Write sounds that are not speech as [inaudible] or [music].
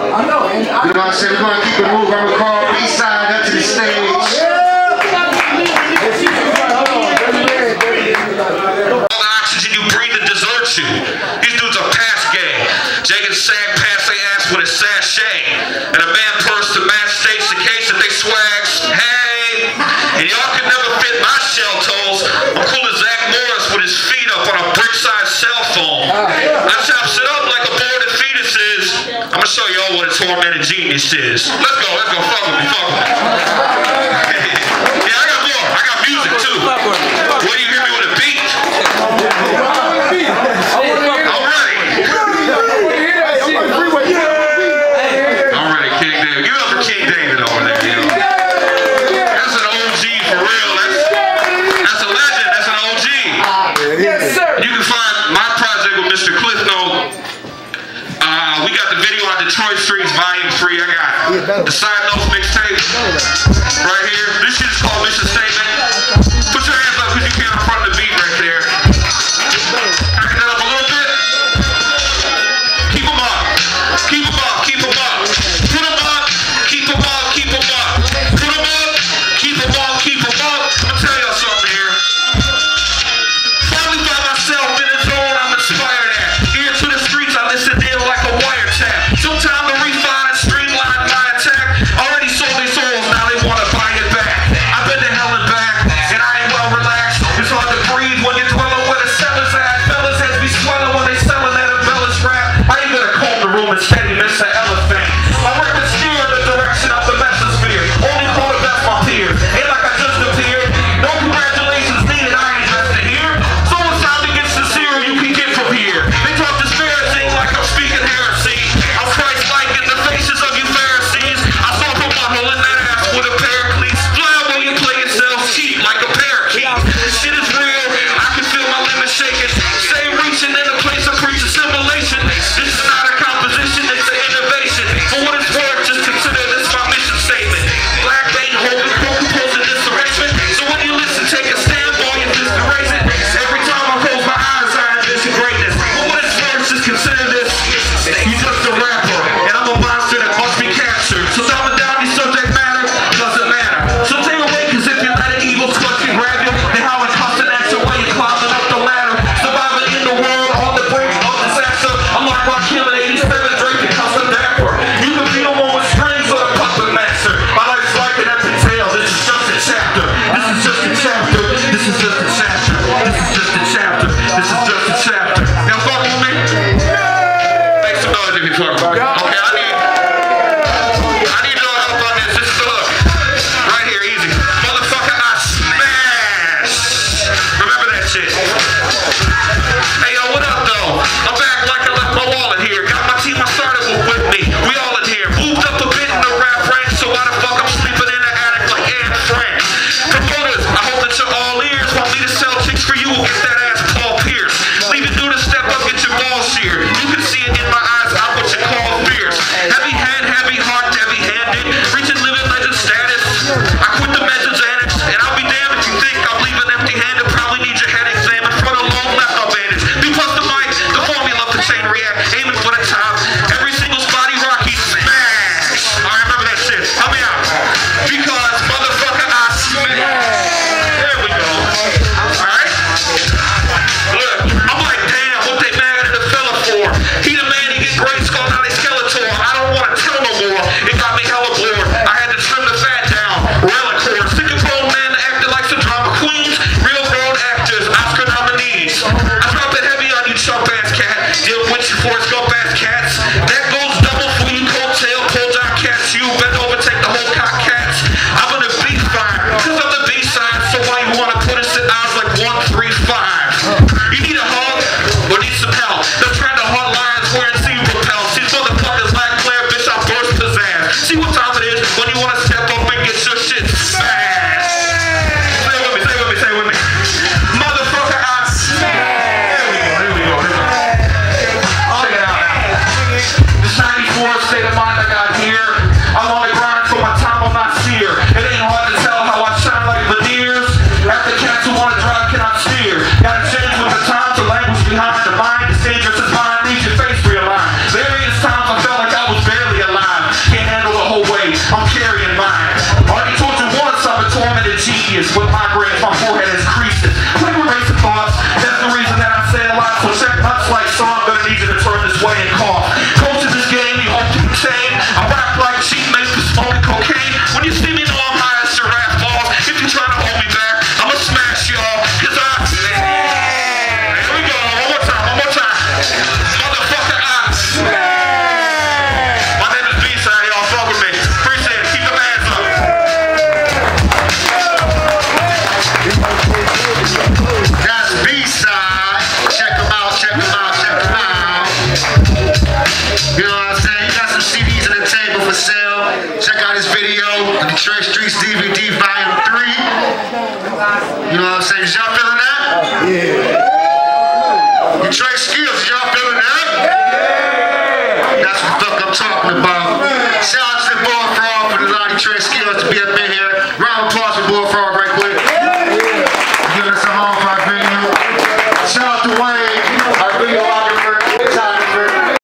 I know. And I, You know what I'm saying? We're gonna keep it moving. I'm gonna call B-side up to the stage. All the oxygen you breathe it deserts you. These dudes are pass gay. Jake and Sag pass they ass with a sachet. And a man purse to match stage the case that they swags. Hey! And y'all can never fit my shell toes. I'm cool as Zach Morris with his feet up on a brick-sized cell phone. Ah. I chops it up like aborted fetuses. I'm gonna show y'all what a tormented genius is. Let's go, let's go. Fuck with me, fuck with [laughs] me. Uh, we got the video on Detroit Streets Volume 3. I got the side notes mixtape right here. This shit is called Mission Statement. Put your hands chapter. Now fuck with me. Make some noise if you with me. Okay, I need. Geen voor het. she is with my You know what I'm saying? Is y'all feeling that? Yeah. Detroit Skills, is y'all feeling that? Yeah. That's what the fuck I'm talking about. Shout out to the Bullfrog for the Detroit Skills to be up in